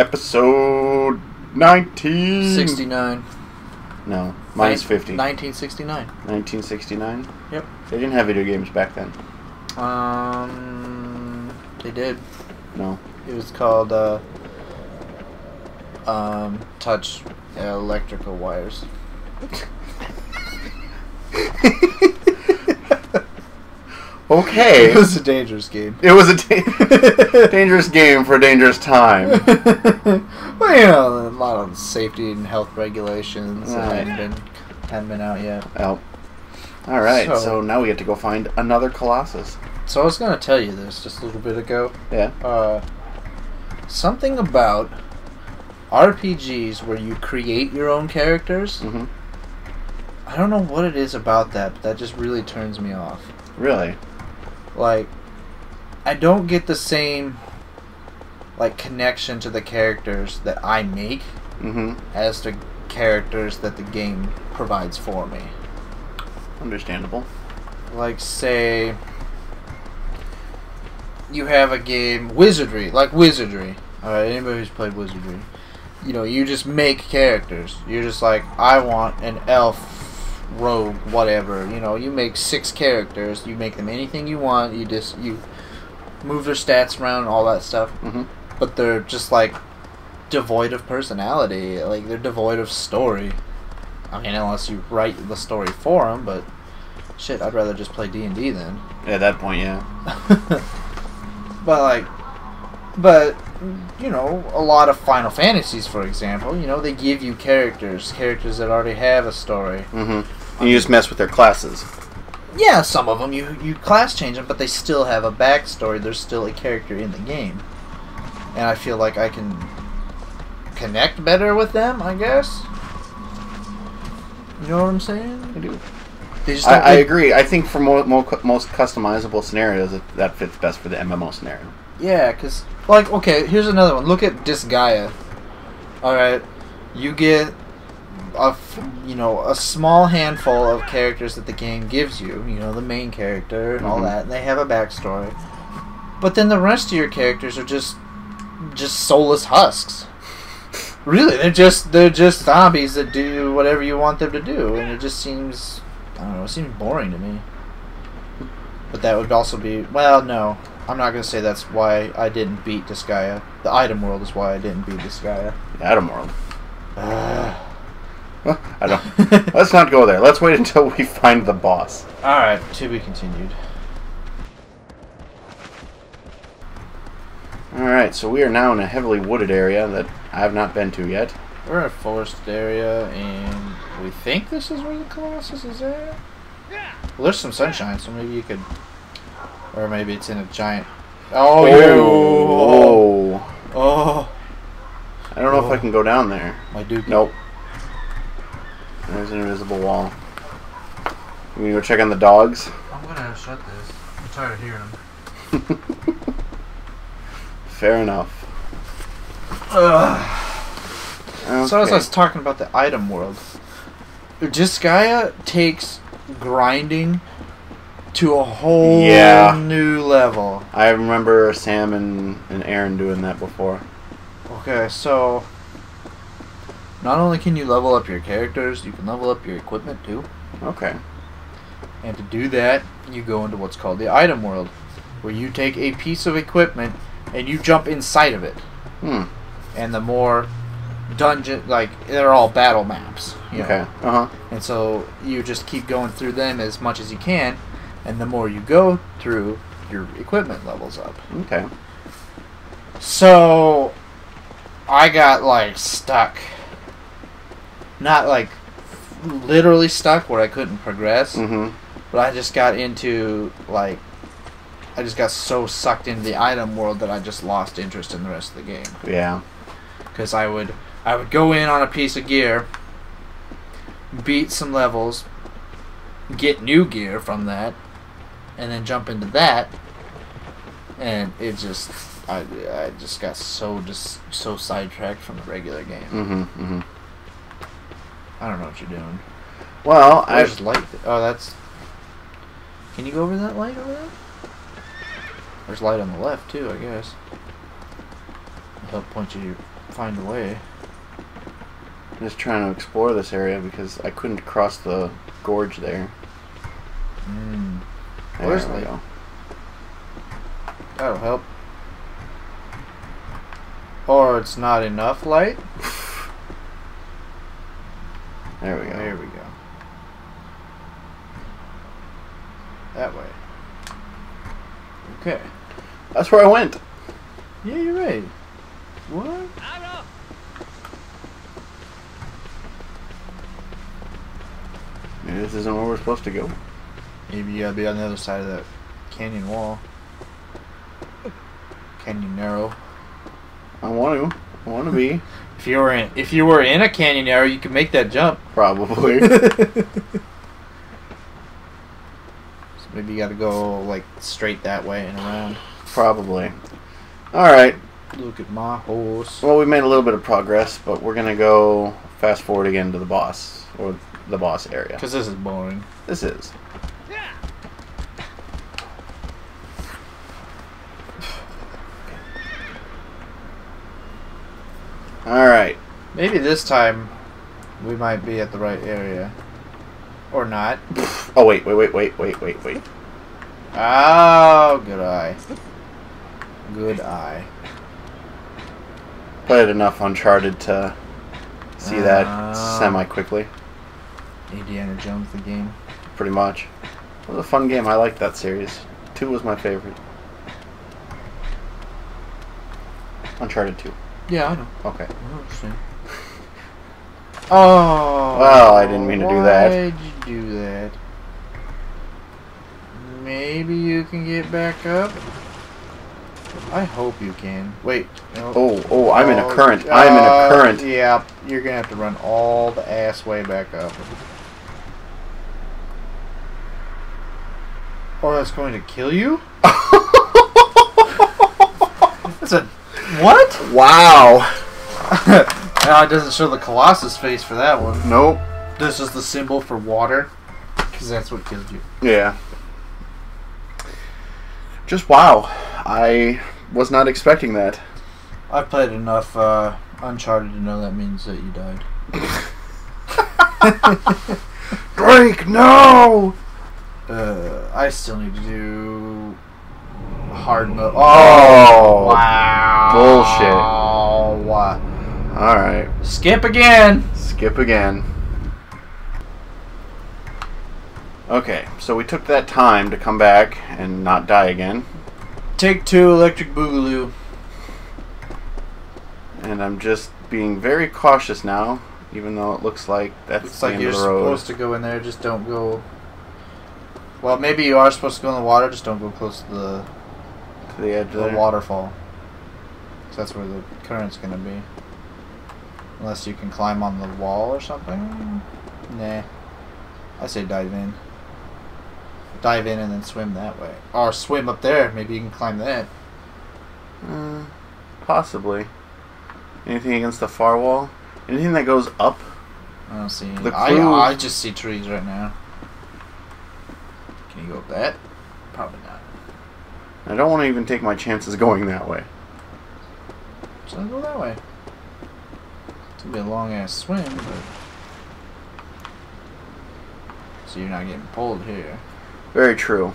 episode 19. 69. No, minus 50. 1969. 1969? Yep. They didn't have video games back then. Um, they did. No. It was called uh, um, touch electrical wires. Okay. It was a dangerous game. It was a da- dangerous game for a dangerous time. well, you know, a lot of safety and health regulations that Right. hadn't been hadn't been out yet. Well, all right. So, So- now we get to go find another Colossus. So I was gonna tell you this just a little bit ago. Yeah. Uh, something about RPGs where you create your own characters. Mm-hmm. I don't know what it is about that, but that just really turns me off. Really? Like, I don't get the same like connection to the characters that I make hmm as the characters that the game provides for me. Understandable. Like, say, you have a game, Wizardry, like Wizardry. Alright, anybody who's played Wizardry. You know, you just make characters. You're just like, I want an elf, rogue, whatever. You know, you make six characters. You make them anything you want. You just, you move their stats around, all that stuff. hmm But they're just like devoid of personality. Like, they're devoid of story. I mean, unless you write the story for them, but shit, I'd rather just play D&D then. At that point, yeah. but like but you know a lot of final fantasies for example you know they give you characters characters that already have a story hmm And you just mess with their classes. yeah some of them you you class change them but they still have a backstory there's still a character in the game and i feel like i can connect better with them i guess you know what i'm saying I do. they just I, don't I they- agree. I think for mo- mo- most customizable scenarios, that, that fits best for the MMO scenario. Yeah, because, like, okay, here's another one. Look at Disgaea. Alright, you get a, you know, a small handful of characters that the game gives you. You know, the main character and all Mhm. that, and they have a backstory. But then the rest of your characters are just, just soulless husks. Really, they're just they're just zombies that do whatever you want them to do, and it just seems I don't know, it seems boring to me. But that would also be well, no, I'm not gonna say that's why I didn't beat Disgaea. The item world is why I didn't beat Disgaea. The Atom World. All I don't. Let's not go there. Let's wait until we find the boss. All right, to be continued. All right. So we are now in a heavily wooded area that I have not been to yet. We're in a forested area, and we think this is where the Colossus is at. Well, there's some sunshine, so maybe you could, or maybe it's in a giant. Oh, you! Oh. Oh, oh. oh. I don't know if I can go down there. my dude. Nope. There's an invisible wall. You gonna go check on the dogs? I'm gonna shut this. I'm tired of hearing them. Fair enough. So as I was talking about the item world, Disgaea uh, takes grinding to a whole Yeah. new level. I remember Sam and, and Aaron doing that before. Okay, so not only can you level up your characters, you can level up your equipment too. Okay. And to do that, you go into what's called the item world, where you take a piece of equipment and you jump inside of it. Hmm. And the more dungeon, like they're all battle maps. Okay. Uh huh. And so you just keep going through them as much as you can, and the more you go through, your equipment levels up. Okay. So I got like stuck. Not like literally stuck where I couldn't progress, Mm-hmm. but I just got into like I just got so sucked into the item world that I just lost interest in the rest of the game. Yeah. because I would I would go in on a piece of gear, beat some levels, get new gear from that, and then jump into that, and it just I, I just got so just so sidetracked from the regular game. Mm-hmm. Mm-hmm. I don't know what you're doing. Well, I There's light. Oh, that's. Can you go over that light over there? There's light on the left too, I guess. Help point you find a way. I'm just trying to explore this area because I couldn't cross the gorge there. Mm. There Where's we the- go. That'll help. Or it's not enough light. There we go. There we go. That way. Okay. That's where I went. Yeah, you're right. What? Maybe this isn't where we're supposed to go. Maybe you gotta be on the other side of that canyon wall. Canyon narrow. I want to. I want to be. If you were in, if you were in a canyon narrow, you could make that jump. Probably. so maybe you gotta go like straight that way and around. Probably. Alright. Look at my horse. Well, we made a little bit of progress, but we're going to go fast forward again to the boss. Or the boss area. Because this is boring. This is. Alright. Maybe this time we might be at the right area. Or not. Oh, wait, wait, wait, wait, wait, wait, wait. Oh, good eye. Good eye. Played enough Uncharted to see that Ah. semi quickly, Indiana Jones the game. pretty much. It was a fun game. I liked that series. Two was my favorite. Uncharted 2. Yeah, I know. Okay. I understand. Oh. Well, I didn't mean to do that. Why'd you do that? Maybe you can get back up. I hope you can. Wait. No. Oh, oh, I'm in a Oh, current. I'm in a uh, current. Yeah, you're gonna have to run all the ass way back up. Or that's going to kill you? That's a what? wow. no, it doesn't show the Colossus face for that one. Nope. This is the symbol for water, because that's what killed you. Yeah. Just wow. I was not expecting that. I've played enough uh, Uncharted to know that means that you died. Drake, no! Uh, I still need to do hard mode. Oh, wow! bullshit. Oh, wow. Alright. Skip again. Skip again. Okay, so we took that time to come back and not die again. Take two, Electric Boogaloo. And I'm just being very cautious now, even though it looks like that's Looks like you're of the road. supposed to go in there. Just don't go. Well, maybe you are supposed to go in the water. Just don't go close to the to the edge of the there. waterfall. 'Cause that's where the current's gonna be. Unless you can climb on the wall or something. Nah. I say dive in. Dive in and then swim that way. Or swim up there. Maybe you can climb that. Uh, possibly. Anything against the far wall? Anything that goes up? I don't see. The I I just see trees right now. Can you go up that? Probably not. I don't want to even take my chances going that way. So I'll go that way. It's gonna be a long ass swim, but so you're not getting pulled here. Very true.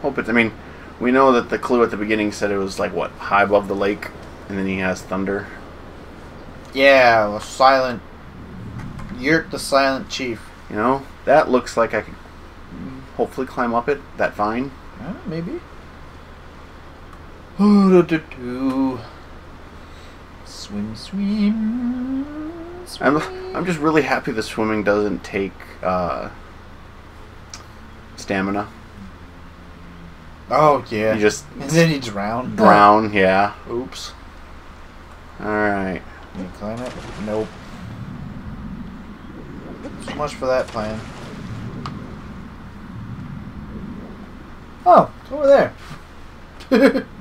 Hope it's. I mean, we know that the clue at the beginning said it was like what high above the lake, and then he has thunder. Yeah, silent. Yurt the silent chief. You know, that looks like I could hopefully climb up it. That vine. Uh, maybe. Ooh-do-do-do. Swim, swim. swim. I'm. I'm just really happy the swimming doesn't take uh, stamina. Oh yeah. You just and then you drown. drown. Yeah. Oops. All right. Can you climb it? Nope. So much for that plan. Oh, it's over there.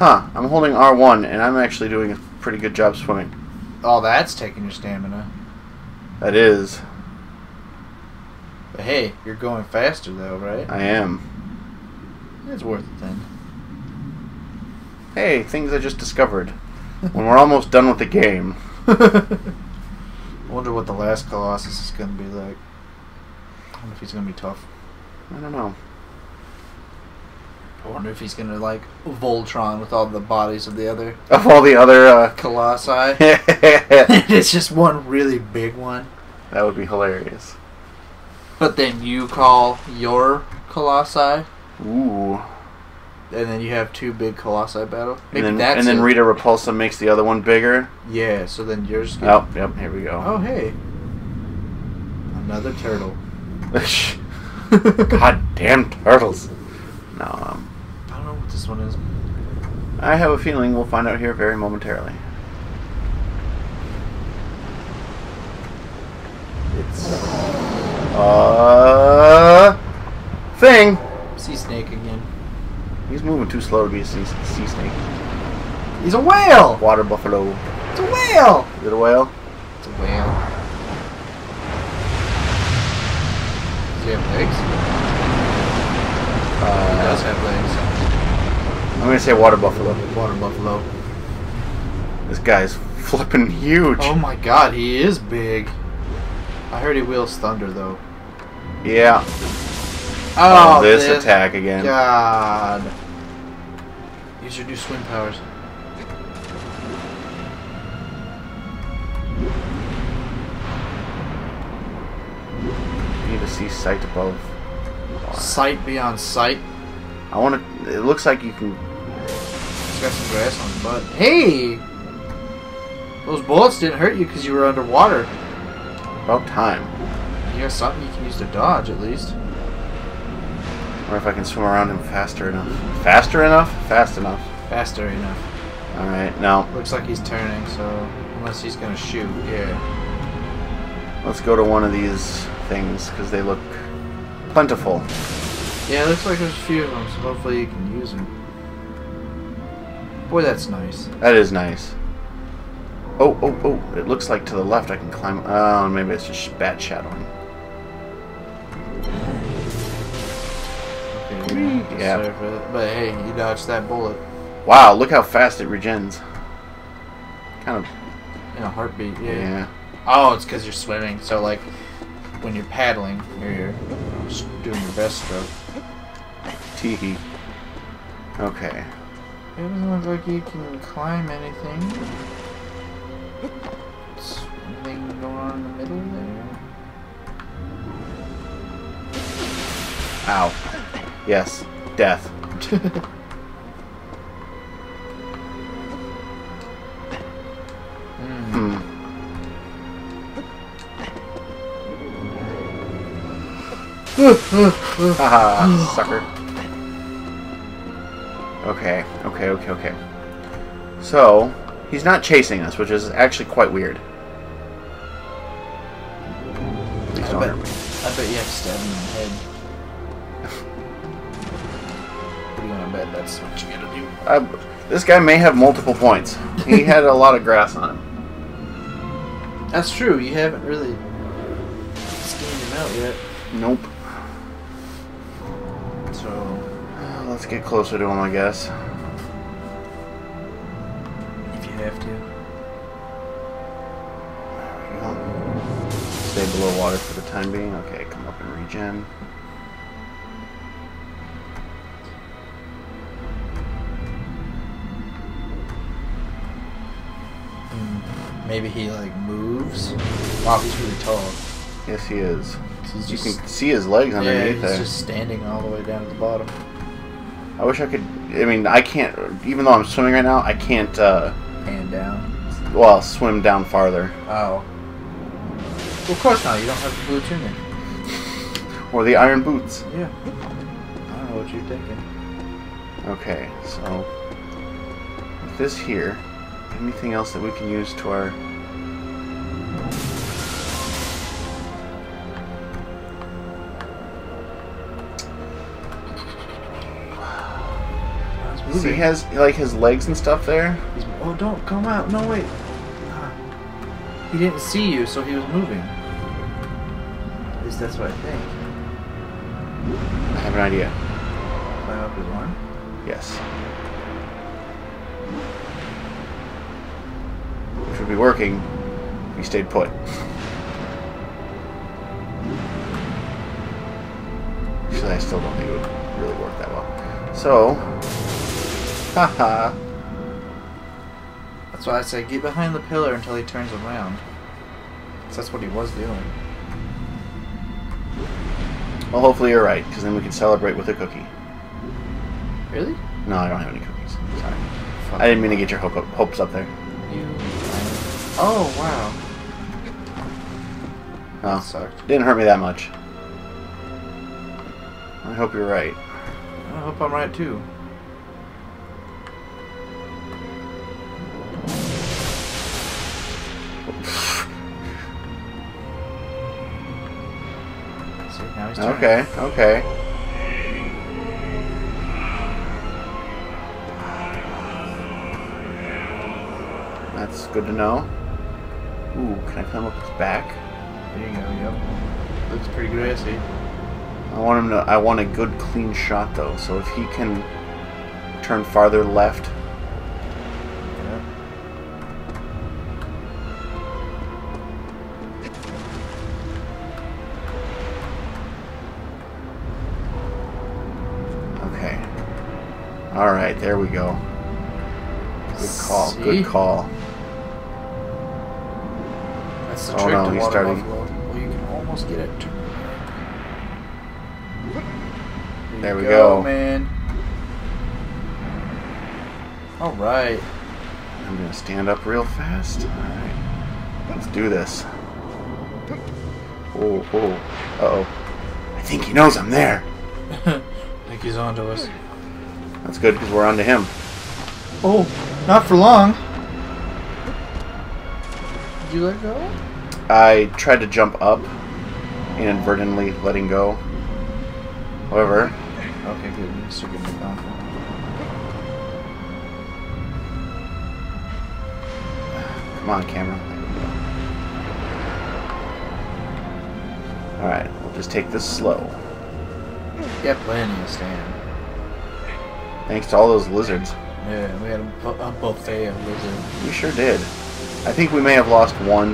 Huh. I'm holding R1, and I'm actually doing a pretty good job swimming. oh, that's taking your stamina. That is. But hey, you're going faster though, right? I am. It's worth it then. Hey, things I just discovered. when we're almost done with the game. I wonder what the last Colossus is going to be like. I wonder if he's going to be tough. I don't know. I wonder if he's going to like Voltron with all the bodies of the other Of all the other, uh, Colossi. it's just one really big one. That would be hilarious. But then you call your Colossi, Ooh. and then you have two big Colossi battle. Maybe and then, that's and then it. Rita Repulsa makes the other one bigger. Yeah, so then yours. Get... Oh, yep, here we go. Oh, hey. Another turtle. God damn turtles. No, um, I don't know what this one is. I have a feeling we'll find out here very momentarily. It's Uh, thing. sea snake again. He's moving too slow to be a sea, sea snake. He's a whale. Water buffalo. It's a whale. Is it a whale? It's a whale. Does he have legs? He does Uh, have legs. I'm gonna say water buffalo. Water buffalo. This guy's flipping huge. Oh my god, he is big. I heard he wields thunder though. Yeah. Oh, Oh, this attack again. God. Use your new swim powers. You need to see sight above. Sight beyond sight. I want to. It looks like you can. He's got some grass on his butt. Hey! Those bullets didn't hurt you because you were underwater. About time. You got something you can use to dodge at least. Or if I can swim around him faster enough. Faster enough? Fast enough. Faster enough. Alright, now Looks like he's turning, so unless he's gonna shoot, yeah. let's go to one of these things because they look plentiful. Yeah, it looks like there's a few of them, so hopefully you can use them. Boy, that's nice. That is nice. Oh, oh, oh. It looks like to the left I can climb. Oh, maybe it's just bat shadowing. Okay, you don't have to Yeah. But hey, you dodged that bullet Wow, look how fast it regens. Kind of. in a heartbeat. Yeah. Yeah. Oh, it's because you're swimming. So like, when you're paddling, or you're just doing your best stroke. Teehee. Okay. It doesn't look like you can climb anything. Something going on in the middle there. Ow. Yes. Death. Hmm. Hmm. Haha, sucker. Okay, okay, okay, okay. So, he's not chasing us, which is actually quite weird. Please I don't bet, hurt me. I bet you have to stab him in the head. what do you want to bet that's what you gotta do? Uh, this guy may have multiple points. He had a lot of grass on him. That's true, you haven't really steamed him out yet. Nope. Get closer to him, I guess. if you have to. There we go. Stay below water for the time being. Okay, come up and regen. Hmm, Maybe he like moves. Wow, he's really tall. Yes, he is. He's You just, can see his legs underneath yeah, he's there. just standing all the way down at the bottom. I wish I could. I mean, I can't. Even though I'm swimming right now, I can't. uh Hand down. Well, swim down farther, Oh. Well, of course not. You don't have the blue tunic. or the iron boots. Yeah. I don't know what you're thinking. Okay, so with this here, anything else that we can use to our He has like his legs and stuff there. He's, oh, don't come out! No wait. Ah. He didn't see you, so he was moving. At least that's what I think. I have an idea. Climb up his arm. Yes. Which would be working if he stayed put. Actually, I still don't think it would really work that well. So, haha. That's why I say get behind the pillar until he turns around. 'Cause that's what he was doing. Well, hopefully you're right, because then we can celebrate with a cookie. Really? No, I don't have any cookies. Sorry. I didn't mean to get your hope up, hopes up there. You. Oh wow. No, That sucked. didn't hurt me that much. I hope you're right. I hope I'm right too. See, now he's turning. Okay, okay. That's good to know. Ooh, can I climb up his back? There you go. Yep. Looks pretty grassy. I want him to. I want a good, clean shot though. So if he can turn farther left, there we go. Good call. See? Good call. That's the Oh, trick no, to he's water starting- buffalo. Well, you can almost get it. There you we go. man. All right. I'm gonna stand up real fast. All right, let's do this. Oh, oh, uh oh. I think he knows I'm there. I think he's onto us. That's good because we're on to him. Oh, not for long. Did you let go? I tried to jump up, inadvertently letting go. However, Okay, good. You still get me down. come on, camera. All right, we'll just take this slow. Yeah, plenty of stand. Thanks to all those lizards. Yeah, we had a, a buffet of lizards. We sure did. I think we may have lost one.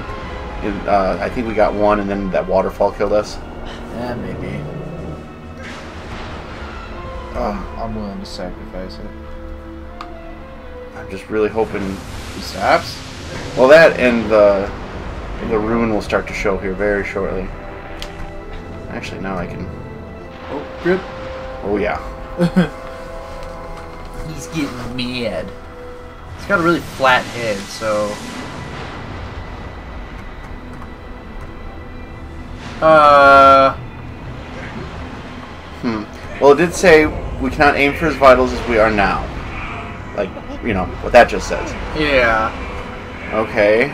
In, uh, I think we got one, and then that waterfall killed us. Yeah, maybe. Oh, I'm willing to sacrifice it. I'm just really hoping. He stops? Well, that and the the rune will start to show here very shortly. Actually, now I can. Oh, grip. Oh yeah. He's getting mad. He's got a really flat head, so. Uh. Hmm. Well, it did say we cannot aim for his vitals as we are now. Like, you know what that just says. Yeah. Okay.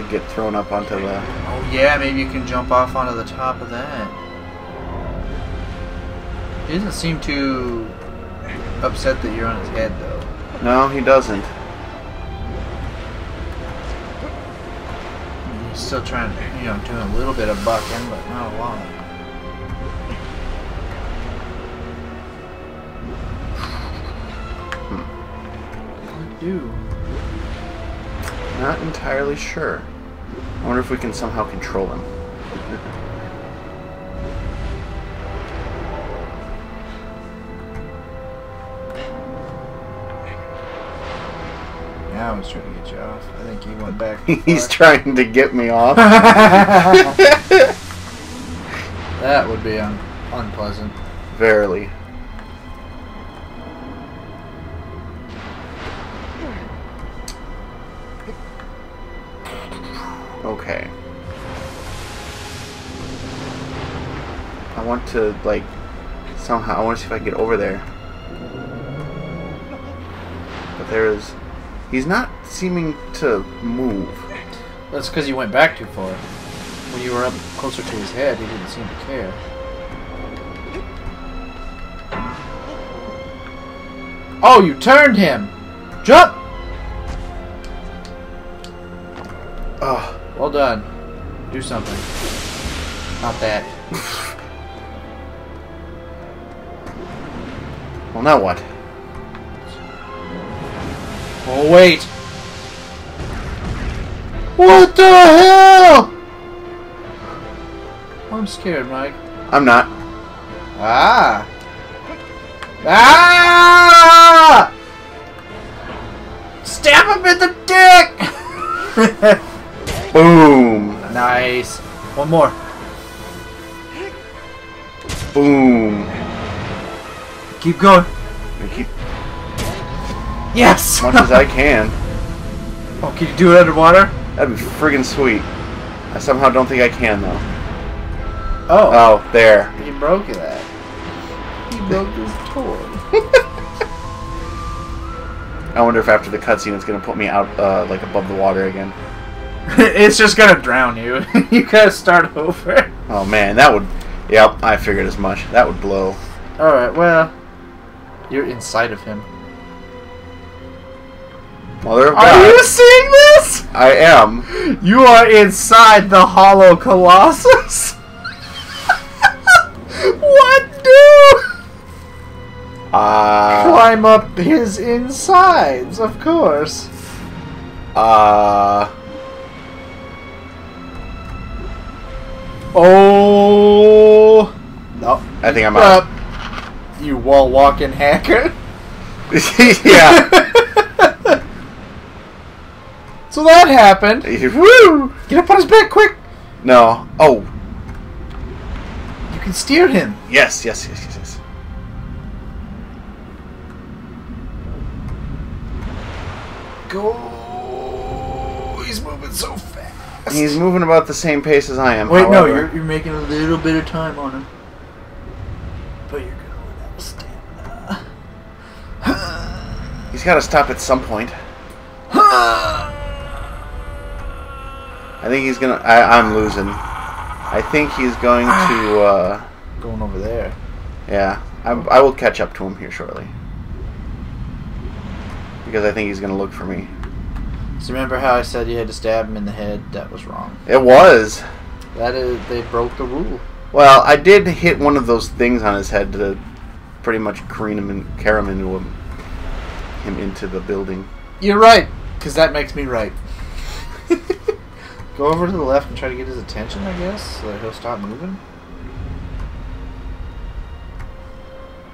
To get thrown up onto the. Oh, yeah, maybe you can jump off onto the top of that. He doesn't seem too upset that you're on his head, though. No, he doesn't. He's still trying, to, you know, doing a little bit of bucking, but not a lot. Hmm. What do? Not entirely sure. I wonder if we can somehow control him. Yeah, I was trying to get you off. I think he went back. He's trying to get me off. that would be un- unpleasant. Verily. Okay. I want to, like, somehow, I want to see if I can get over there. But there is. He's not seeming to move. That's because you went back too far. When you were up closer to his head, he didn't seem to care. Oh, you turned him! Jump! Done. Do something. Not that. well, now what? Oh, wait! What the hell? I'm scared, Mike. I'm not. Ah! Ah! Stab him in the dick! Boom. nice. One more. Boom. Keep going. Keep Yes! as much as I can. oh, can you do it underwater? That'd be friggin' sweet. I somehow don't think I can though. Oh, Oh, there. he broke that. He broke his toy. I wonder if after the cutscene it's gonna put me out, uh, like above the water again. it's just gonna drown you. you gotta start over. Oh man, that would. Yep, I figured as much. That would blow. Alright, well. You're inside of him. Mother of Are God. you seeing this? I am. You are inside the Hollow Colossus. what do? Uh. Climb up his insides, of course. Uh. Oh. No. I think I'm out. Up. You wall walking hacker. yeah. So that happened. Woo! Get up on his back quick. No. Oh. You can steer him. Yes. Yes. Yes. Yes. Yes. Go. He's moving so fast. He's moving about the same pace as I am. Wait, no, you're, you're making a little bit of time on him. But you're going out of stamina. He's got to stop at some point. I think he's gonna. I, I'm losing. I think he's going to. Uh, going over there. yeah, I, I will catch up to him here shortly. Because I think he's gonna look for me. So remember how I said you had to stab him in the head? That was wrong. It was. That is, they broke the rule. Well, I did hit one of those things on his head to pretty much careen him and carry him into him, him into the building. You're right, because that makes me right. Go over to the left and try to get his attention, I guess, so that he'll stop moving.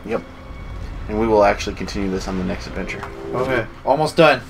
Yep. And we will actually continue this on the next adventure. Okay, almost done.